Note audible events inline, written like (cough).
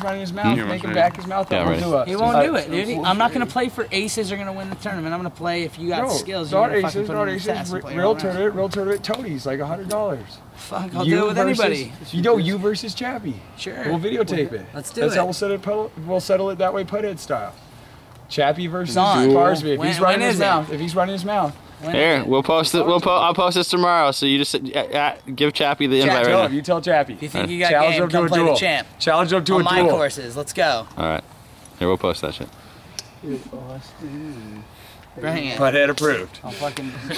he's running his mouth, Hmm? make him back his mouth yeah, up. We'll right. do a- He won't a- do it, dude. I'm not gonna play for aces are gonna win the tournament. I'm gonna play if you got No, skills. You're not fucking aces, put not them in the aces. stats and re- play Real around. tournament, real tournament. Toadies like a hundred dollars. Fuck, I'll do it with anybody. You know, you versus Chappie. Sure. We'll videotape it. Let's do That's it. how we'll set it. We'll settle it that way, puthead style. Chappie versus Don. Barsby. If When- he's running when his is it? mouth, if he's running his mouth, When Here, is it? we'll post it. We'll po- I'll post this tomorrow. So you just uh, uh, give Chappie the invite tell right him. now. You tell Chappie. If you think you got Challenge game, him to come a play duel. the champ. Challenge him to On a my duel. courses, let's go. All right. Here, we'll post that shit. Bring it. Puthead approved. I'll fucking. (laughs)